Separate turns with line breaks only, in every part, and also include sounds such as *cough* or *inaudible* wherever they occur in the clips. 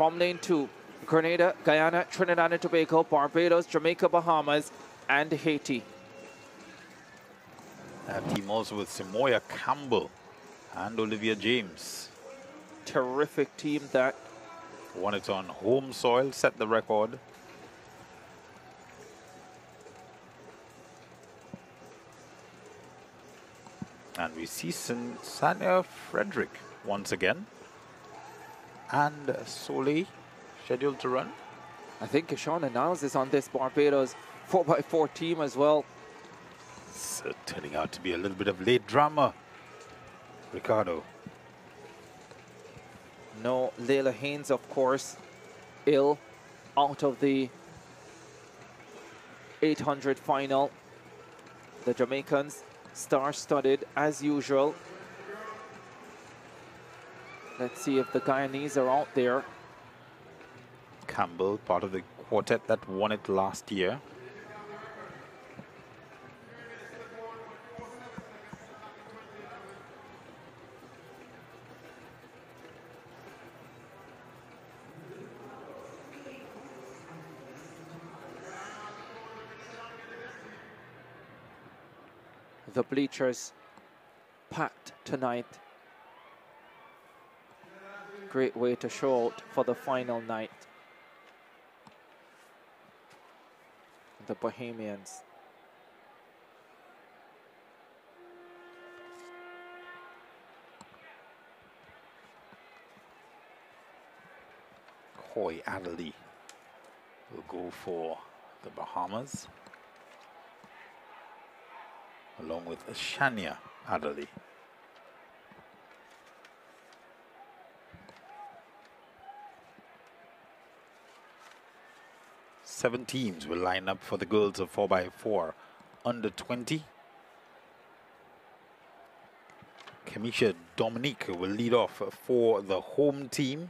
from lane two. Grenada, Guyana, Trinidad and Tobago, Barbados, Jamaica, Bahamas, and Haiti.
That team also with Simoya Campbell and Olivia James.
Terrific team that.
Won it on home soil, set the record. And we see Sanya Frederick once again. And Soleil scheduled to run.
I think Shauna Niles is on this Barbados 4x4 team as well.
It's uh, turning out to be a little bit of late drama. Ricardo.
No, Leila Haynes, of course, ill out of the 800 final. The Jamaicans star-studded as usual. Let's see if the Guyanese are out there.
Campbell, part of the quartet that won it last year.
the bleachers packed tonight. Great way to show out for the final night. The Bahamians.
Coy Adderley will go for the Bahamas along with Shania Adderley. Seven teams will line up for the girls of 4x4 under 20. Kamisha Dominique will lead off for the home team.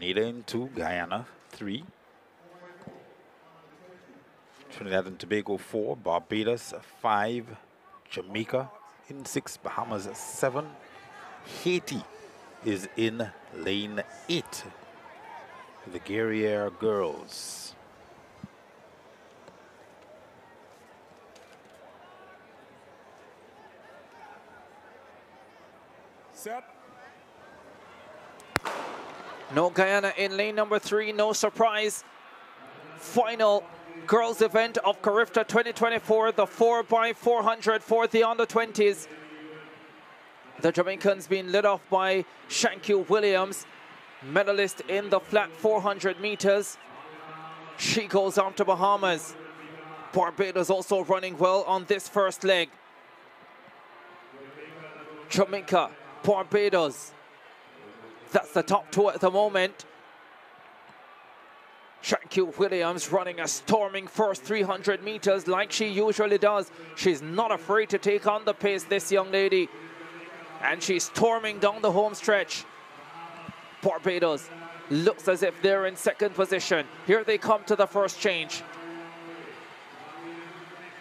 Grenada in two, Guyana three. Trinidad and Tobago four, Barbados five, Jamaica in six, Bahamas seven. Haiti is in lane eight. The Guerriere girls.
Set.
No Guyana in lane number three, no surprise. Final girls event of Carifta 2024, the 4x400 for the under 20s. The Jamaicans being led off by Shanky Williams, medalist in the flat 400 meters. She goes on to Bahamas. Barbados also running well on this first leg. Jamaica, Barbados, that's the top two at the moment. Shanky Williams running a storming first 300 meters like she usually does. She's not afraid to take on the pace, this young lady. And she's storming down the home stretch. Barbados looks as if they're in second position. Here they come to the first change.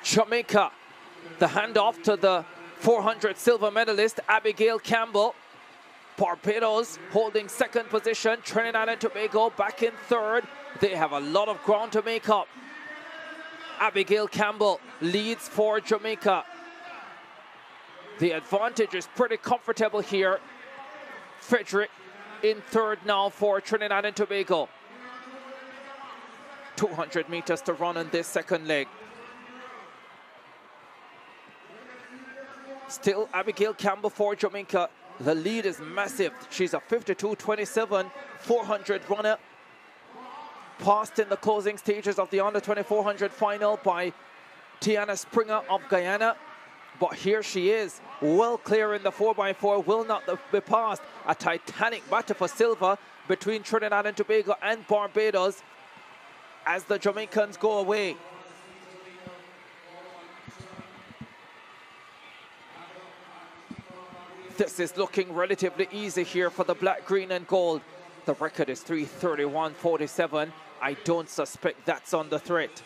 Jamaica, the handoff to the 400 silver medalist, Abigail Campbell. Barbados holding second position. Trinidad and Tobago back in third. They have a lot of ground to make up. Abigail Campbell leads for Jamaica. The advantage is pretty comfortable here. Frederick in third now for Trinidad and Tobago. 200 meters to run in this second leg. Still Abigail Campbell for Jamaica the lead is massive. She's a 52-27 400 runner. Passed in the closing stages of the under 2400 final by Tiana Springer of Guyana. But here she is, well clear in the 4x4, will not be passed. A titanic battle for silver between Trinidad and Tobago and Barbados as the Jamaicans go away. This is looking relatively easy here for the black, green, and gold. The record is 331.47. I don't suspect that's on the threat.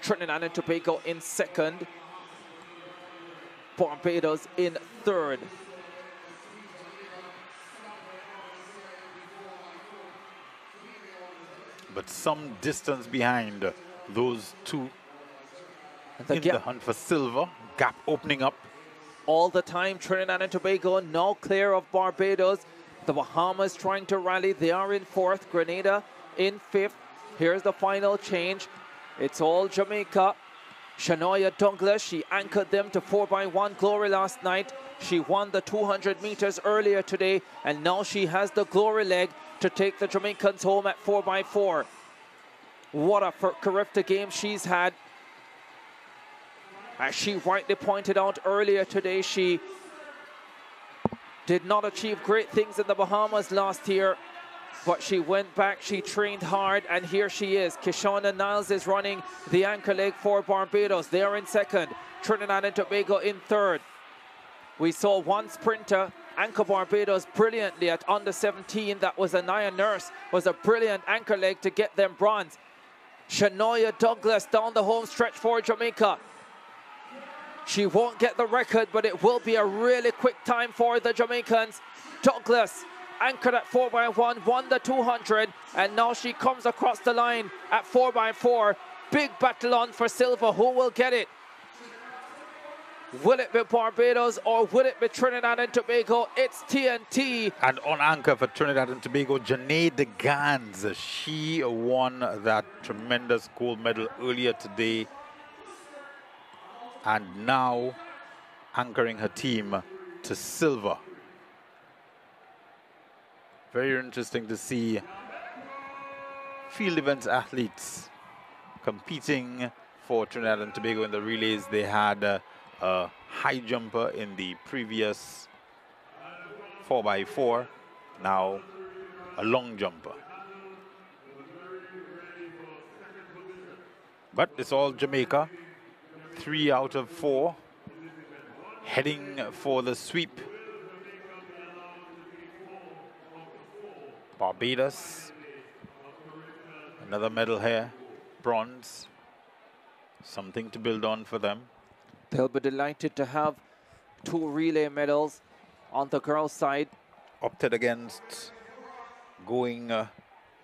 Trinidad and Tobago in second. Barbados in third.
But some distance behind those two the in the hunt for silver. Gap opening up.
All the time, Trinidad and Tobago now clear of Barbados. The Bahamas trying to rally. They are in fourth. Grenada in fifth. Here's the final change. It's all Jamaica. Shanoya Douglas, she anchored them to 4 by one glory last night. She won the 200 meters earlier today, and now she has the glory leg to take the Jamaicans home at 4 by 4 What a Carifta game she's had. As she rightly pointed out earlier today, she did not achieve great things in the Bahamas last year, but she went back, she trained hard, and here she is. Kishona Niles is running the anchor leg for Barbados. They are in second. Trinidad and Tobago in third. We saw one sprinter anchor Barbados brilliantly at under 17. That was Anaya Nurse, was a brilliant anchor leg to get them bronze. Shanoya Douglas down the home stretch for Jamaica. She won't get the record, but it will be a really quick time for the Jamaicans. Douglas anchored at 4x1, won the 200, and now she comes across the line at 4x4. Big battle on for silver. Who will get it? Will it be Barbados or will it be Trinidad and Tobago? It's TNT.
And on anchor for Trinidad and Tobago, Janae De Gannes. She won that tremendous gold medal earlier today and now anchoring her team to silver. Very interesting to see field events athletes competing for Trinidad and Tobago in the relays. They had uh, a high jumper in the previous 4x4, now a long jumper. But it's all Jamaica three out of four, heading for the sweep. Barbados, another medal here, bronze, something to build on for them.
They'll be delighted to have two relay medals on the girls' side.
Opted against going uh,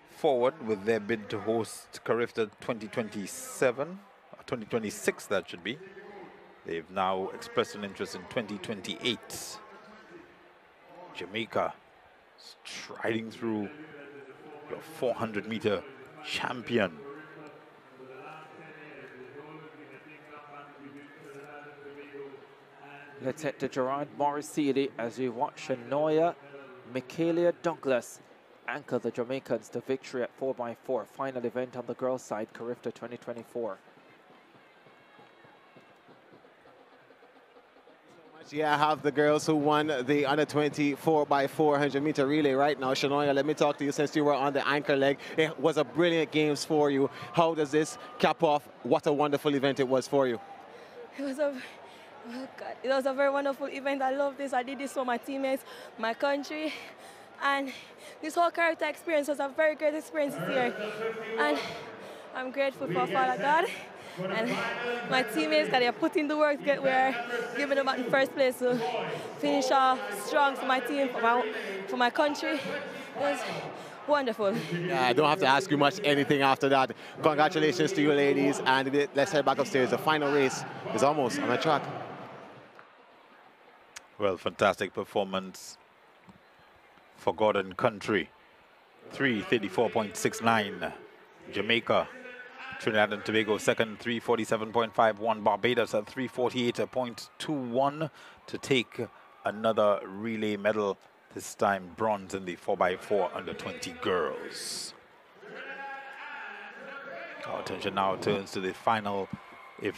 forward with their bid to host Carifta 2027. 2026 that should be. They've now expressed an interest in 2028. Jamaica striding through your 400 meter champion.
Let's head to Gerard Morrissetti as we watch Shanoya Michaelia Douglas anchor the Jamaicans to victory at 4x4. Final event on the girls' side, Carifta 2024.
Yeah, I have the girls who won the under 24 by 400 meter relay right now. Shanoya, let me talk to you since you were on the anchor leg. It was a brilliant games for you. How does this cap off what a wonderful event it was for you?
It was a oh God, it was a very wonderful event. I love this. I did this for my teammates, my country, and this whole Carifta experience was a very great experience here. And I'm grateful for Father God and *laughs* my teammates that are putting the work to get where giving them at in first place to finish off strong for my team, for my, for my country. It was wonderful.
Yeah, I don't have to ask you much anything after that. Congratulations to you ladies, and let's head back upstairs. The final race is almost on the track.
Well, fantastic performance for God and country. 334.69. Jamaica Trinidad and Tobago second, 347.51. Barbados at 348.21 to take another relay medal, this time bronze in the 4x4 under 20 girls. Our attention now turns to the final